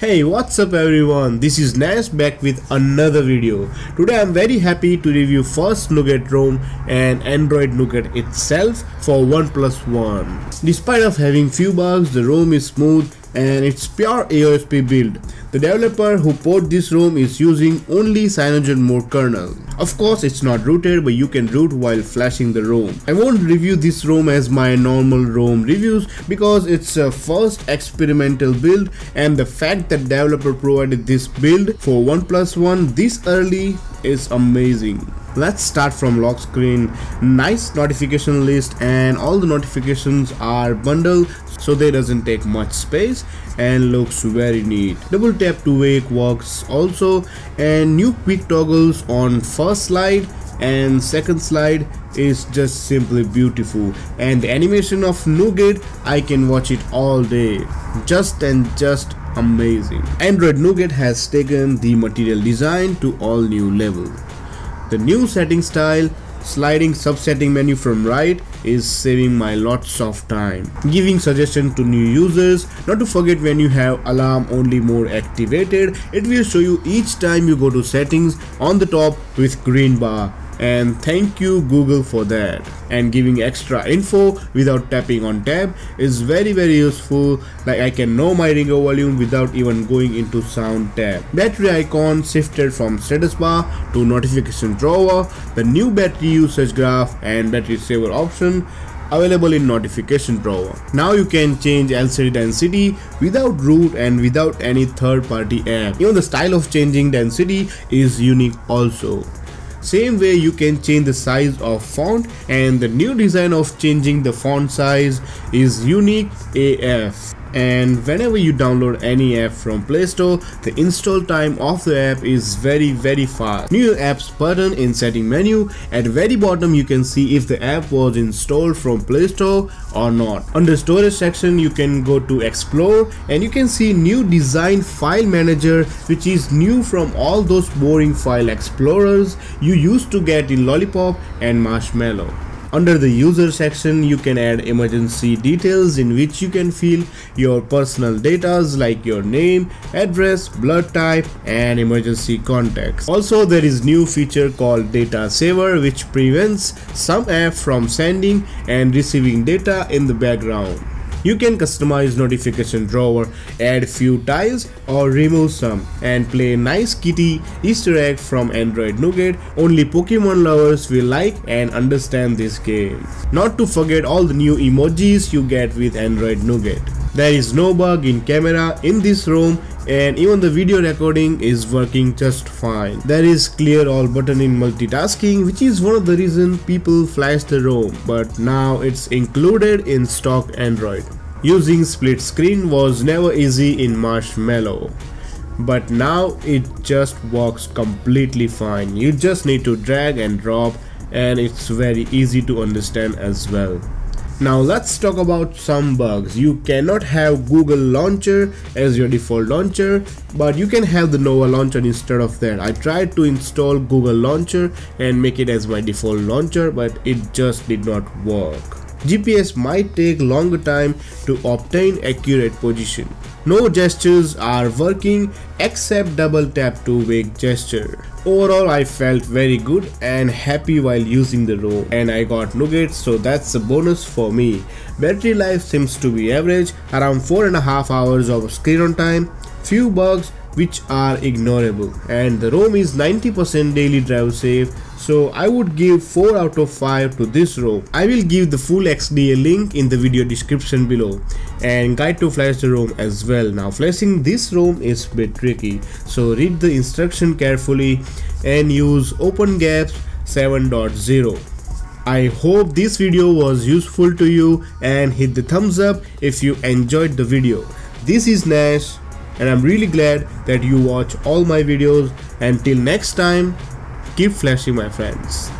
Hey what's up everyone this is Nesh back with another video. Today I'm very happy to review first Nougat ROM and Android Nougat itself for OnePlus One. Despite of having few bugs the ROM is smooth and it's pure AOSP build. The developer who ported this ROM is using only CyanogenMod kernel. Of course it's not rooted but you can root while flashing the ROM. I won't review this ROM as my normal ROM reviews because it's a first experimental build and the fact that developer provided this build for OnePlus One this early is amazing. Let's start from lock screen. Nice notification list and all the notifications are bundled so they doesn't take much space and looks very neat. Double tap to wake works also and new quick toggles on first slide and second slide is just simply beautiful and the animation of Nougat I can watch it all day just and just amazing. Android Nougat has taken the material design to all new level. The new setting style, sliding subsetting menu from right is saving my lots of time. Giving suggestion to new users, not to forget when you have alarm only mode activated, it will show you each time you go to settings on the top with green bar and thank you Google for that and giving extra info without tapping on tab is very very useful like I can know my ringer volume without even going into sound tab. Battery icon shifted from status bar to notification drawer, the new battery usage graph and battery saver option available in notification drawer. Now you can change LCD density without root and without any third party app. Even the style of changing density is unique also. Same way you can change the size of font and the new design of changing the font size is unique AF and whenever you download any app from Play Store, the install time of the app is very very fast. New apps button in setting menu, at very bottom you can see if the app was installed from Play Store or not. Under storage section you can go to explore and you can see new design file manager which is new from all those boring file explorers you used to get in Lollipop and Marshmallow. Under the user section, you can add emergency details in which you can fill your personal data like your name, address, blood type and emergency contacts. Also, there is new feature called data saver which prevents some app from sending and receiving data in the background. You can customize notification drawer, add few tiles or remove some and play nice kitty easter egg from Android Nougat. Only Pokemon lovers will like and understand this game. Not to forget all the new emojis you get with Android Nougat. There is no bug in camera in this ROM and even the video recording is working just fine. There is clear all button in multitasking which is one of the reason people flash the ROM but now it's included in stock Android. Using split screen was never easy in Marshmallow but now it just works completely fine. You just need to drag and drop and it's very easy to understand as well. Now let's talk about some bugs. You cannot have Google Launcher as your default launcher, but you can have the Nova Launcher instead of that. I tried to install Google Launcher and make it as my default launcher, but it just did not work. GPS might take longer time to obtain accurate position. No gestures are working except double tap to wake gesture. Overall I felt very good and happy while using the ROM and I got Nougat so that's a bonus for me. Battery life seems to be average around 4.5 hours of screen on time, few bugs which are ignorable and the ROM is 90% daily drive safe so I would give 4 out of 5 to this ROM. I will give the full XDA link in the video description below and guide to flash the ROM as well. Now flashing this ROM is bit tricky so read the instruction carefully and use OpenGApps 7.0. I hope this video was useful to you and hit the thumbs up if you enjoyed the video. This is Nesh and I'm really glad that you watch all my videos. Until next time, keep flashing my friends.